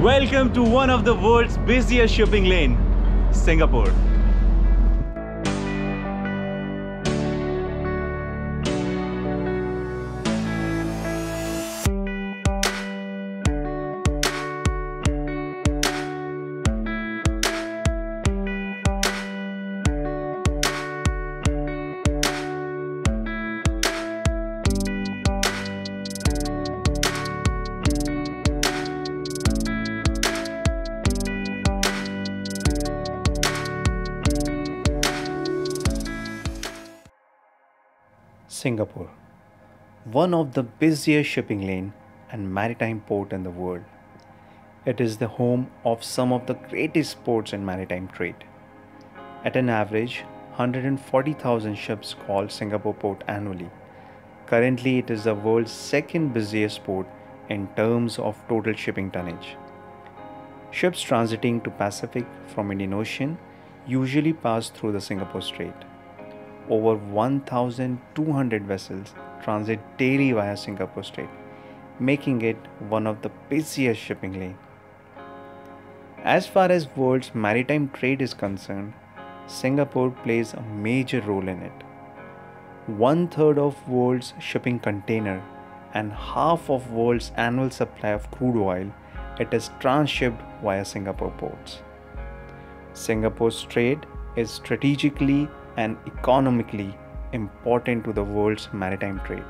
Welcome to one of the world's busiest shipping lane, Singapore. Singapore, one of the busiest shipping lane and maritime port in the world. It is the home of some of the greatest ports in maritime trade. At an average, 140,000 ships call Singapore port annually. Currently, it is the world's second busiest port in terms of total shipping tonnage. Ships transiting to Pacific from Indian Ocean usually pass through the Singapore Strait over 1,200 vessels transit daily via Singapore Strait, making it one of the busiest shipping lanes. As far as world's maritime trade is concerned, Singapore plays a major role in it. One third of world's shipping container and half of world's annual supply of crude oil it is transshipped via Singapore ports. Singapore's trade is strategically and economically important to the world's maritime trade.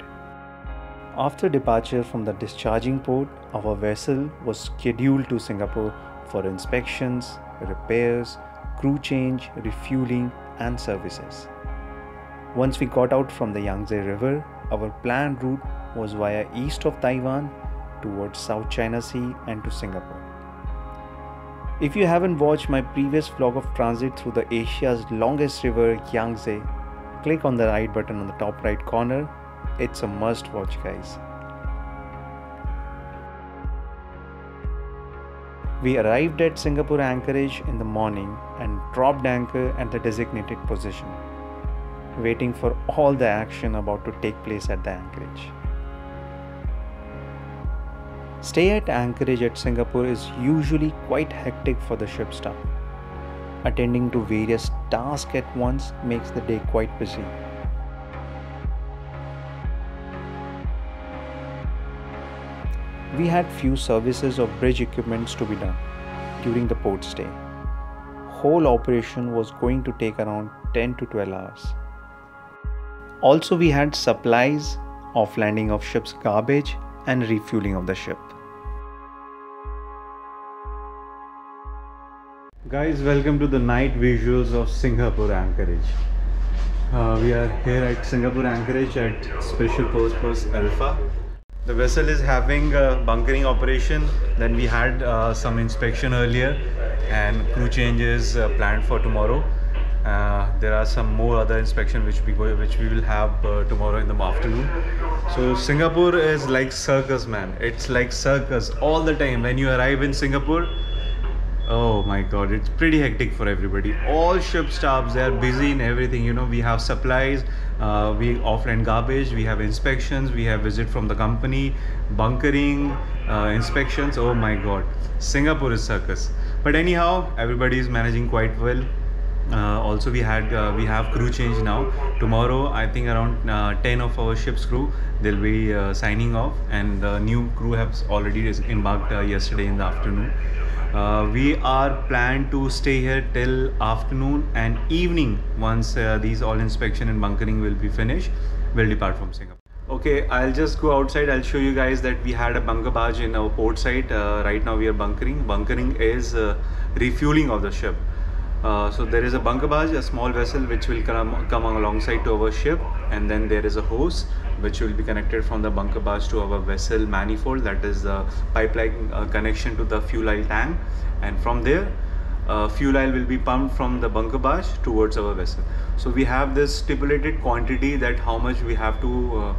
After departure from the discharging port, our vessel was scheduled to Singapore for inspections, repairs, crew change, refueling, and services. Once we got out from the Yangtze River, our planned route was via east of Taiwan towards South China Sea and to Singapore. If you haven't watched my previous vlog of transit through the Asia's longest river, Yangtze, click on the right button on the top right corner. It's a must watch, guys. We arrived at Singapore Anchorage in the morning and dropped anchor at the designated position, waiting for all the action about to take place at the anchorage. Stay at anchorage at Singapore is usually quite hectic for the ship staff. Attending to various tasks at once makes the day quite busy. We had few services of bridge equipments to be done during the port stay. Whole operation was going to take around 10 to 12 hours. Also we had supplies of landing of ship's garbage and refueling of the ship. Guys, welcome to the night visuals of Singapore Anchorage. Uh, we are here at Singapore Anchorage at Special Post Post Alpha. The vessel is having a bunkering operation. Then we had uh, some inspection earlier and crew changes uh, planned for tomorrow. Uh, there are some more other inspection which we go, which we will have uh, tomorrow in the afternoon. So Singapore is like circus, man. It's like circus all the time. When you arrive in Singapore, oh my god it's pretty hectic for everybody. All ship staffs they are busy in everything. You know we have supplies uh, we offline garbage we have inspections we have visit from the company bunkering uh, inspections. Oh my god singapore is circus. But anyhow everybody is managing quite well. Uh, also we had uh, we have crew change now. Tomorrow i think around uh, 10 of our ship's crew they'll be uh, signing off. And the new crew has already embarked uh, yesterday in the afternoon uh, we are planned to stay here till afternoon and evening once uh, these all inspection and bunkering will be finished. We'll depart from singapore. Okay i'll just go outside. I'll show you guys that we had a bunker barge in our port site. Uh, right now we are bunkering. Bunkering is uh, refueling of the ship uh, so there is a bunker barge, a small vessel which will come, come alongside to our ship and then there is a hose which will be connected from the bunker barge to our vessel manifold that is the pipeline uh, connection to the fuel oil tank and from there uh, fuel oil will be pumped from the bunker barge towards our vessel. So we have this stipulated quantity that how much we have to uh,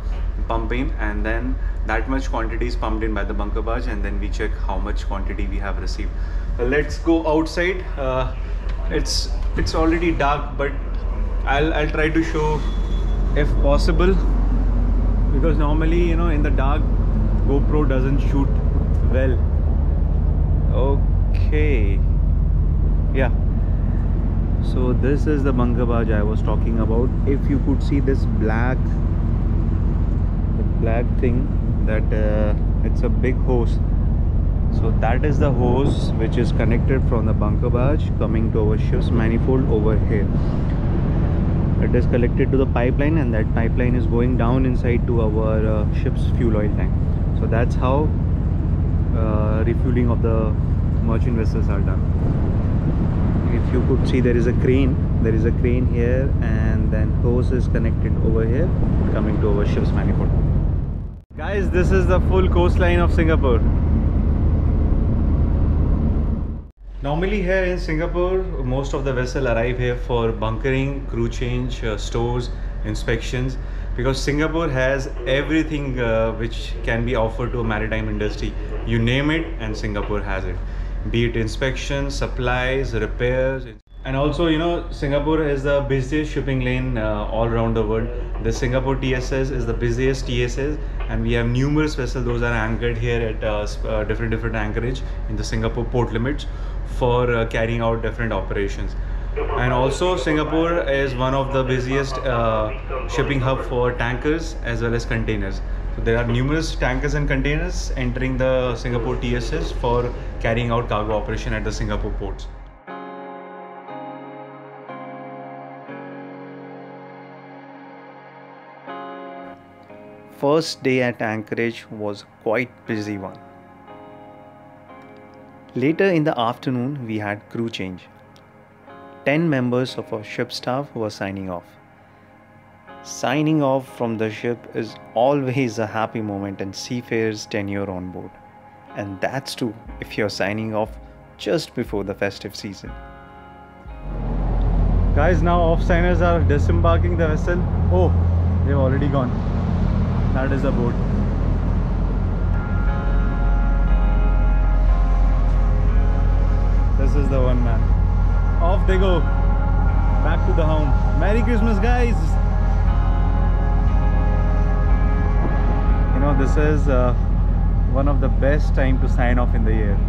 pump in and then that much quantity is pumped in by the bunker barge and then we check how much quantity we have received. let's go outside it's it's already dark but I'll, I'll try to show if possible because normally you know in the dark GoPro doesn't shoot well Okay. Yeah. So this is the barge I was talking about. If you could see this black, black thing, that uh, it's a big hose. So that is the hose which is connected from the bunker barge coming to our ship's manifold over here. It is collected to the pipeline and that pipeline is going down inside to our uh, ship's fuel oil tank. So that's how uh, refueling of the merchant vessels are done if you could see there is a crane there is a crane here and then hose is connected over here coming to our ship's manifold Guys, this is the full coastline of Singapore. Normally here in Singapore, most of the vessel arrive here for bunkering, crew change, uh, stores, inspections because Singapore has everything uh, which can be offered to a maritime industry. You name it and Singapore has it. Be it inspection, supplies, repairs, and also you know Singapore is the busiest shipping lane uh, all around the world. The Singapore TSS is the busiest TSS and we have numerous vessels those are anchored here at uh, uh, different different anchorage in the Singapore port limits for uh, carrying out different operations and also Singapore is one of the busiest uh, shipping hub for tankers as well as containers so there are numerous tankers and containers entering the Singapore TSS for carrying out cargo operation at the Singapore ports. First day at Anchorage was quite busy one. Later in the afternoon we had crew change. 10 members of our ship staff were signing off. Signing off from the ship is always a happy moment in seafarers' tenure on board. And that's true if you're signing off just before the festive season. Guys, now off signers are disembarking the vessel. Oh, they've already gone. That is the boat. This is the one man. Off they go. Back to the home. Merry Christmas, guys. You know, this is uh, one of the best time to sign off in the year.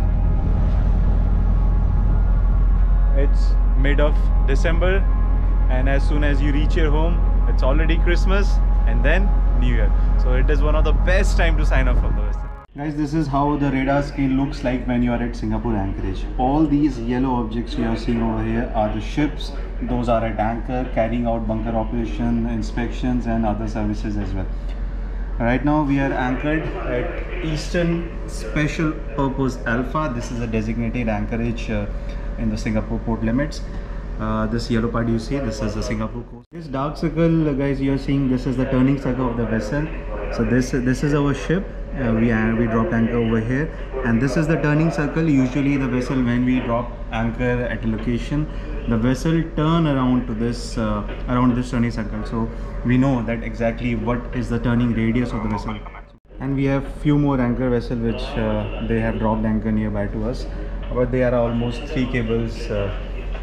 It's mid of December and as soon as you reach your home, it's already Christmas and then New Year. So it is one of the best time to sign off from the vessel. Guys, this is how the radar screen looks like when you are at Singapore Anchorage. All these yellow objects you are seeing over here are the ships. Those are at anchor, carrying out bunker operation, inspections and other services as well. Right now we are anchored at Eastern Special Purpose Alpha. This is a designated anchorage uh, in the Singapore port limits. Uh, this yellow part you see, this is the Singapore coast. This dark circle, guys, you are seeing this is the turning circle of the vessel. So this this is our ship. Uh, we uh, we dropped anchor over here, and this is the turning circle. Usually, the vessel when we drop anchor at a location, the vessel turn around to this uh, around this turning circle. So we know that exactly what is the turning radius of the vessel. And we have few more anchor vessel which uh, they have dropped anchor nearby to us, but they are almost three cables uh,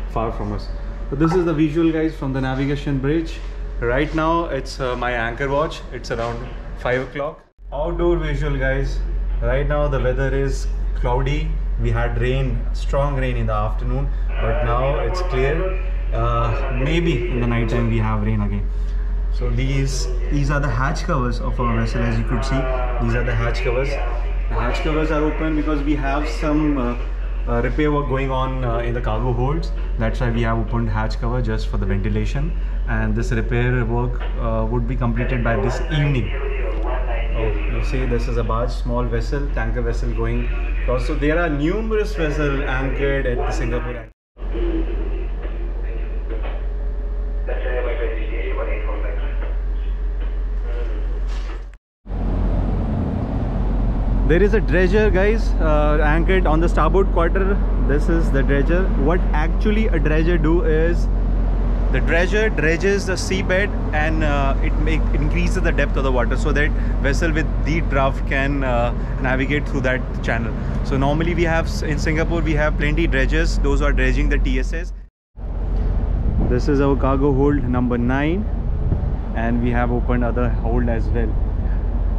far from us. So this is the visual guys from the navigation bridge. Right now it's uh, my anchor watch. It's around 5 o'clock. Outdoor visual guys. Right now the weather is cloudy. We had rain, strong rain in the afternoon, but now it's clear. Uh, maybe in the night time we have rain again. So these these are the hatch covers of our vessel as you could see. These are the hatch covers. The hatch covers are open because we have some uh, uh, repair work going on uh, in the cargo holds. That's why we have opened hatch cover just for the ventilation. And this repair work uh, would be completed by this evening. You see this is a barge, small vessel, tanker vessel going across. So there are numerous vessels anchored at the Singapore. there is a dredger guys uh, anchored on the starboard quarter this is the dredger what actually a dredger do is the dredger dredges the seabed and uh, it make increases the depth of the water so that vessel with deep draft can uh, navigate through that channel. So normally we have in singapore we have plenty dredges. those are dredging the tss this is our cargo hold number nine. And we have opened other hold as well.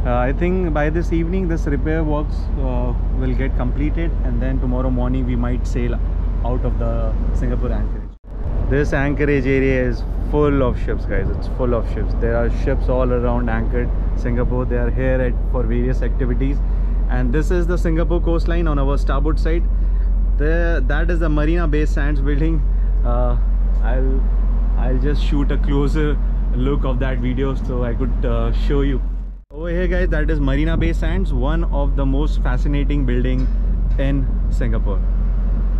Uh, I think by this evening this repair works uh, will get completed. And then tomorrow morning we might sail out of the Singapore anchorage. This anchorage area is full of ships guys, it's full of ships. There are ships all around anchored Singapore. They are here at, for various activities and this is the Singapore coastline on our starboard side. There, that is the Marina Bay Sands building. Uh, I'll I'll just shoot a closer look of that video so I could uh, show you over here guys that is marina bay sands one of the most fascinating building in singapore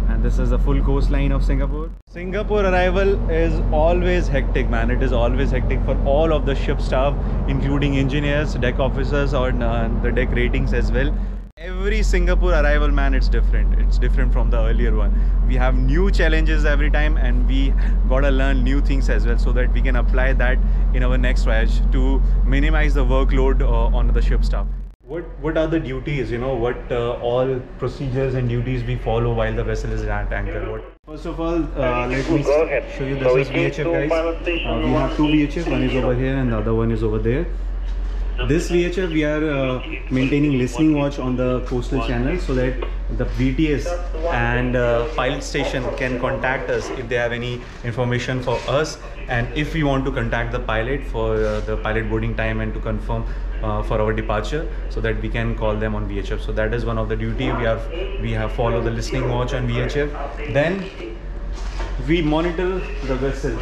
and this is the full coastline of singapore. Singapore arrival is always hectic man. It is always hectic for all of the ship staff including engineers deck officers or uh, the deck ratings as well. Every singapore arrival man it's different. It's different from the earlier one. We have new challenges every time and we gotta learn new things as well so that we can apply that in our next voyage to minimize the workload uh, on the ship staff what what are the duties you know what uh, all procedures and duties we follow while the vessel is at anchor what first of all uh, let me show you this is vhf guys. uh, we have two vhf one is over here and the other one is over there. This VHF we are uh, maintaining listening watch on the coastal channel so that the VTS and uh, pilot station can contact us if they have any information for us. And if we want to contact the pilot for uh, the pilot boarding time and to confirm uh, for our departure so that we can call them on VHF so that is one of the duty we have we have follow the listening watch on VHF then we monitor the vessel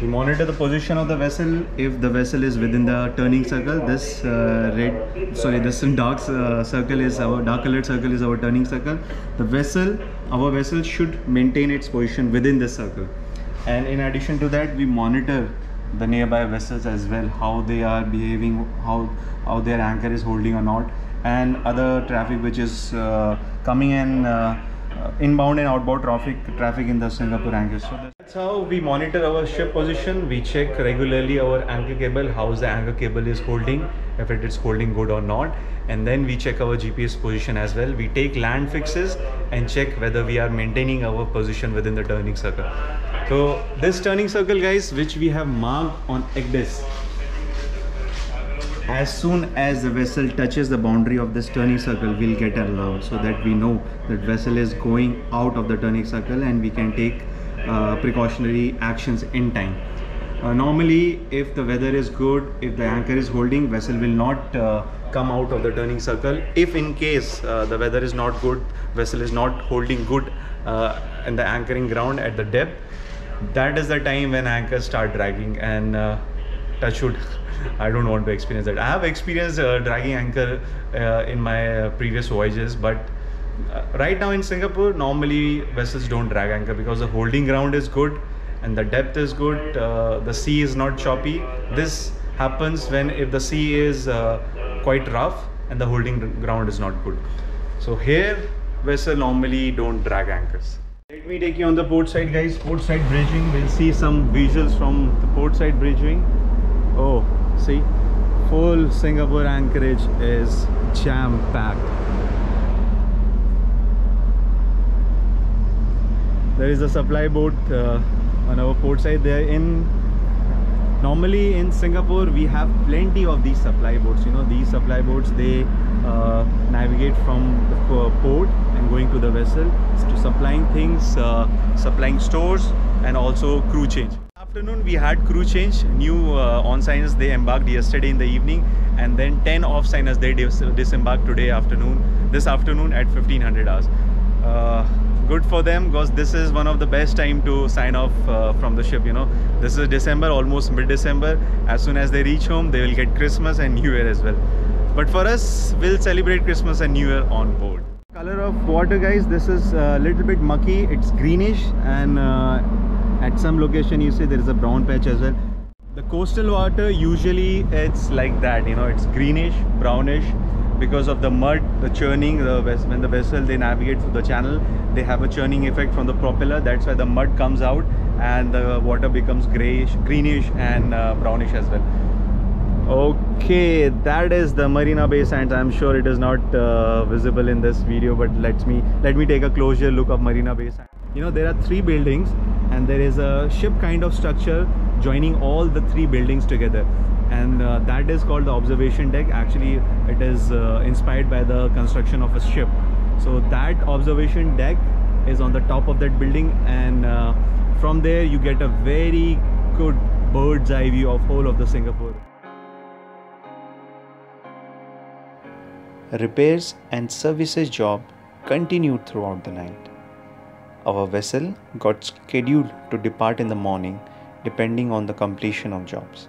we monitor the position of the vessel. If the vessel is within the turning circle, this uh, red, sorry, this dark uh, circle is our dark colored circle is our turning circle. The vessel, our vessel should maintain its position within this circle. And in addition to that, we monitor the nearby vessels as well, how they are behaving, how how their anchor is holding or not, and other traffic which is uh, coming in uh, uh, inbound and outbound traffic traffic in the Singapore anchor. So that's how we monitor our ship position. We check regularly our anchor cable, how the anchor cable is holding, if it is holding good or not, and then we check our GPS position as well. We take land fixes and check whether we are maintaining our position within the turning circle. So this turning circle, guys, which we have marked on ECDIS, as soon as the vessel touches the boundary of this turning circle we'll get an alarm so that we know that vessel is going out of the turning circle and we can take uh, precautionary actions in time. Uh, normally if the weather is good if the anchor is holding vessel will not uh, come out of the turning circle. If in case uh, the weather is not good vessel is not holding good uh, in the anchoring ground at the depth that is the time when anchors start dragging and uh, touch wood I don't want to experience that. I have experienced uh, dragging anchor uh, in my uh, previous voyages, but uh, right now in Singapore, normally vessels don't drag anchor because the holding ground is good and the depth is good. Uh, the sea is not choppy. This happens when if the sea is quite rough and the holding ground is not good. So here, vessel normally don't drag anchors. Let me take you on the port side, guys. Port side bridge wing. We'll see some visuals from the port side bridge wing. Oh, see full Singapore anchorage is jam packed there is a supply boat uh, on our port side there in normally in Singapore we have plenty of these supply boats you know these supply boats they uh, navigate from the port and going to the vessel to supplying things uh, supplying stores and also crew change. Afternoon we had crew change. New uh, on signers they embarked yesterday in the evening and then 10 off signers they dis disembarked today afternoon this afternoon at 1500 hours. Uh, good for them because this is one of the best time to sign off uh, from the ship you know. This is december almost mid-december. As soon as they reach home they will get christmas and new year as well. But for us we'll celebrate christmas and new year on board color of water guys this is a little bit mucky. It's greenish and uh, at some location you see there is a brown patch as well. The coastal water usually it's like that you know it's greenish brownish. Because of the mud the churning the when the vessel they navigate through the channel they have a churning effect from the propeller. That's why the mud comes out and the water becomes grayish greenish and uh, brownish as well okay that is the marina bay sands. I'm sure it is not uh, visible in this video but let me let me take a closer look of marina bay sands. You know there are three buildings and there is a ship kind of structure joining all the three buildings together. And uh, that is called the observation deck. Actually it is uh, inspired by the construction of a ship. So that observation deck is on the top of that building and uh, from there you get a very good bird's eye view of whole of the Singapore repairs and services job continued throughout the night our vessel got scheduled to depart in the morning depending on the completion of jobs.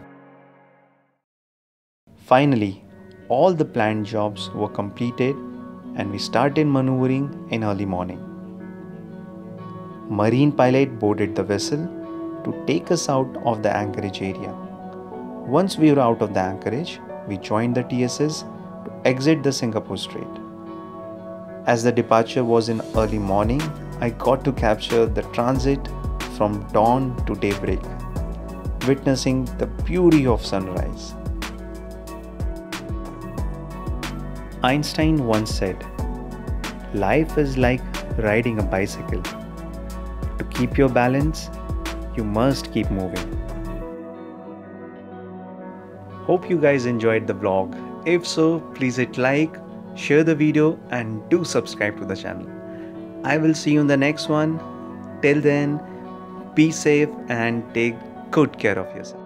Finally, all the planned jobs were completed and we started maneuvering in early morning. Marine pilot boarded the vessel to take us out of the anchorage area. Once we were out of the anchorage, we joined the TSS exit the Singapore Strait. As the departure was in early morning, I got to capture the transit from dawn to daybreak, witnessing the beauty of sunrise. Einstein once said, Life is like riding a bicycle. To keep your balance, you must keep moving. Hope you guys enjoyed the vlog. If so, please hit like, share the video, and do subscribe to the channel. I will see you in the next one. Till then, be safe and take good care of yourself.